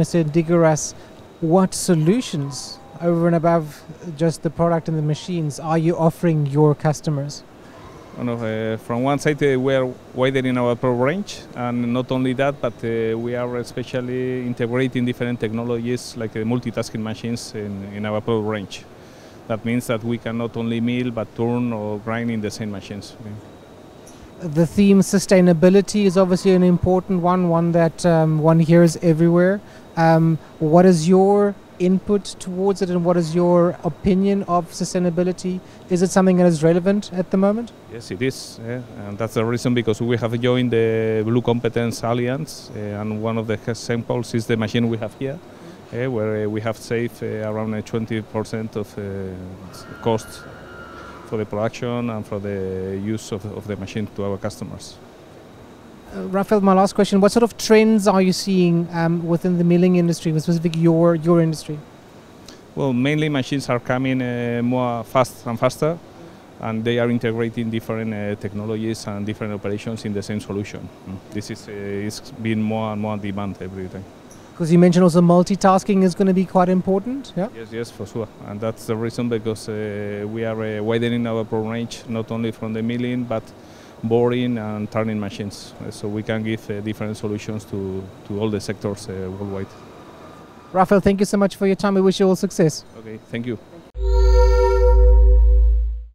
Mr. Idigoras, what solutions over and above just the product and the machines are you offering your customers? uh, from one side, uh, we are widening our product range, and not only that, but uh, we are especially integrating different technologies like multitasking machines in, in our product range. That means that we can not only mill but turn or grind in the same machines. The theme sustainability is obviously an important one, one that um, one hears everywhere. Um, what is your input towards it and what is your opinion of sustainability? Is it something that is relevant at the moment? Yes, it is. Yeah. And that's the reason because we have joined the Blue Competence Alliance, uh, and one of the examples is the machine we have here, uh, where uh, we have saved around 20% of costs for the production and for the use of, of the machine to our customers. Uh, Rafael, my last question: What sort of trends are you seeing um, within the milling industry, specifically your your industry? Well, mainly machines are coming uh, more fast and faster, and they are integrating different uh, technologies and different operations in the same solution. Mm. This is uh, is being more and more demand every day. Because you mentioned also multitasking is going to be quite important. Yeah. Yes, yes, for sure, and that's the reason because uh, we are uh, widening our pro range not only from the milling but boring and turning machines. So we can give uh, different solutions to, to all the sectors uh, worldwide. Rafael, thank you so much for your time. We wish you all success. Okay, thank you.